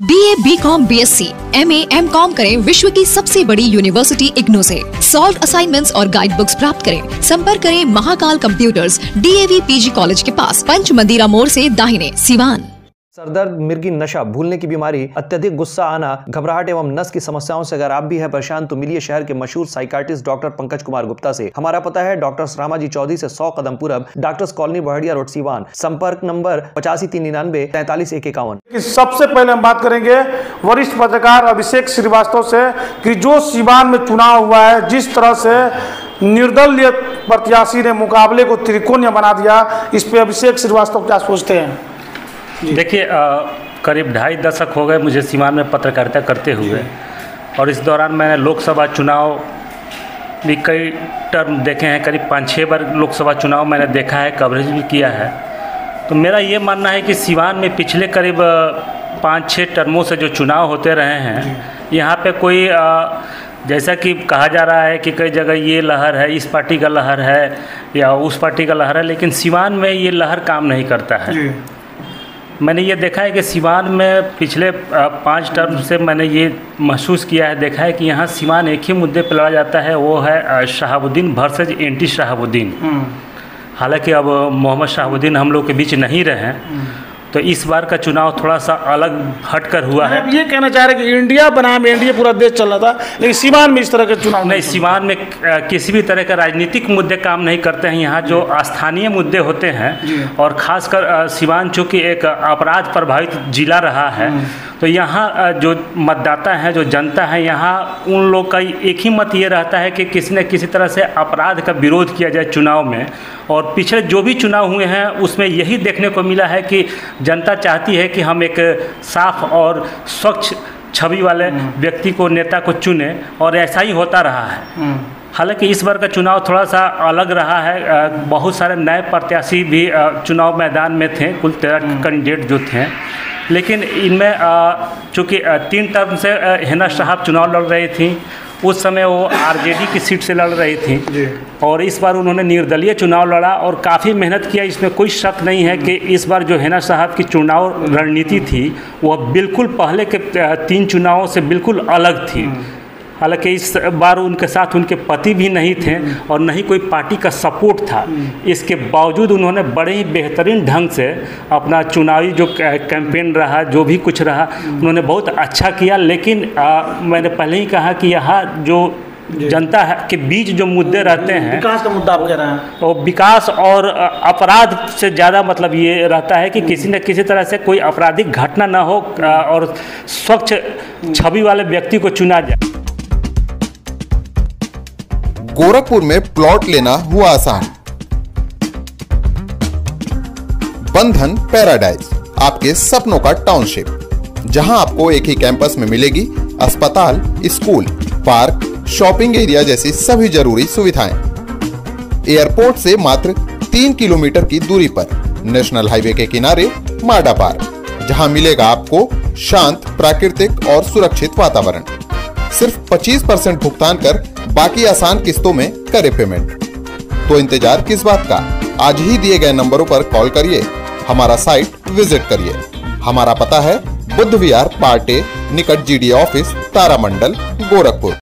B A B com B S C M A M com करें विश्व की सबसे बड़ी यूनिवर्सिटी इग्नो से। सॉल्व असाइनमेंट्स और गाइड बुक्स प्राप्त करें। संपर्क करें Mahakal computers D A V P G college के पास पंच मंदिरा मोड़ से दाहिने, सिवान। सरदर्द, मिर्गी, नशा, भूलने की बीमारी, अत्यधिक गुस्सा आना, घबराहट एवं नस की समस्याओं से अगर आप भी हैं परेशान तो मिलिए शहर के मशहूर साइकाट्रिस्ट डॉक्टर पंकज कुमार गुप्ता से। हमारा पता है डॉक्टर रामाजी चौधरी से 100 कदम पूर्व doctors colony Baharia road, Siwan. संपर्क नंबर पचासी तीन निन्यानवे, तैतालीस, एक इक्यावन। सबसे पहले हम बात करेंगे वरिष्ठ पत्रकार अभिषेक श्रीवास्तव से कि जो सीवान में चुनाव हुआ है, जिस तरह से निर्दलीय प्रत्याशी ने मुकाबले को त्रिकोणीय बना दिया, इस पे अभिषेक श्रीवास्तव क्या सोचते हैं? देखिए करीब ढाई दशक हो गए मुझे सीमान में पत्रकारिता करते हुए और इस दौरान मैंने लोकसभा चुनाव भी कई टर्म देखे हैं करीब पाँच छः बार लोकसभा चुनाव मैंने देखा है कवरेज भी किया है। तो मेरा ये मानना है कि सीवान में पिछले करीब पाँच छः टर्मों से जो चुनाव होते रहे हैं यहाँ पे कोई जैसा कि कहा जा रहा है कि कई जगह ये लहर है इस पार्टी का लहर है या उस पार्टी का लहर है लेकिन सीवान में ये लहर काम नहीं करता है। मैंने ये देखा है कि सिवान में पिछले पाँच टर्म से मैंने ये महसूस किया है देखा है कि यहाँ सिवान एक ही मुद्दे पर लड़ा जाता है वो है शहाबुद्दीन वर्सेज एंटी शहाबुद्दीन हालाँकि अब मोहम्मद शहाबुद्दीन हम लोग के बीच नहीं रहे हैं। तो इस बार का चुनाव थोड़ा सा अलग हटकर हुआ है। आप ये कहना चाह रहे हैं कि इंडिया बनाम इंडिया पूरा देश चल रहा था लेकिन सीवान में इस तरह के चुनाव नहीं सिवान में किसी भी तरह का राजनीतिक मुद्दे काम नहीं करते हैं। यहाँ जो स्थानीय मुद्दे होते हैं और खासकर सिवान चूँकि एक अपराध प्रभावित जिला रहा है तो यहाँ जो मतदाता हैं जो जनता है यहाँ उन लोग का एक ही मत ये रहता है कि किसी न किसी तरह से अपराध का विरोध किया जाए चुनाव में। और पिछले जो भी चुनाव हुए हैं उसमें यही देखने को मिला है कि जनता चाहती है कि हम एक साफ़ और स्वच्छ छवि वाले व्यक्ति को नेता को चुने और ऐसा ही होता रहा है। हालाँकि इस बार का चुनाव थोड़ा सा अलग रहा है। बहुत सारे नए प्रत्याशी भी चुनाव मैदान में थे। कुल तेरह कैंडिडेट जो थे। लेकिन इनमें चूँकि तीन टर्म से हिना साहब चुनाव लड़ रही थी। उस समय वो आरजेडी की सीट से लड़ रही थी। और इस बार उन्होंने निर्दलीय चुनाव लड़ा और काफ़ी मेहनत किया। इसमें कोई शक नहीं है कि इस बार जो हैना साहब की चुनाव रणनीति थी वह बिल्कुल पहले के तीन चुनावों से बिल्कुल अलग थी। हालाँकि इस बार उनके साथ उनके पति भी नहीं थे और न ही कोई पार्टी का सपोर्ट था। इसके बावजूद उन्होंने बड़े ही बेहतरीन ढंग से अपना चुनावी जो कैंपेन रहा जो भी कुछ रहा उन्होंने बहुत अच्छा किया। लेकिन आ, मैंने पहले ही कहा कि यहाँ जो जनता है के बीच जो मुद्दे रहते हैं विकास का मुद्दा आप कह रहे हैं। और विकास और अपराध से ज़्यादा मतलब ये रहता है कि किसी न किसी तरह से कोई आपराधिक घटना ना हो और स्वच्छ छवि वाले व्यक्ति को चुना जाए। गोरखपुर में प्लॉट लेना हुआ आसान। बंधन पैराडाइज, आपके सपनों का टाउनशिप, जहाँ आपको एक ही कैंपस में मिलेगी अस्पताल, स्कूल, पार्क, शॉपिंग एरिया जैसी सभी ज़रूरी सुविधाएँ। एयरपोर्ट से मात्र तीन किलोमीटर की दूरी पर, नेशनल हाईवे के किनारे माडा पार्क, जहाँ मिलेगा आपको शांत, प्राकृतिक और सुरक्षित वातावरण। सिर्फ़ 25 परसेंट भुगतान कर बाकी आसान किस्तों में करे पेमेंट तो इंतज़ार किस बात का? आज ही दिए गए नंबरों पर कॉल करिए, हमारा साइट विज़िट करिए। हमारा पता है बुद्ध विहार पार्टे, निकट जीडी ऑफ़िस तारामंडल, गोरखपुर।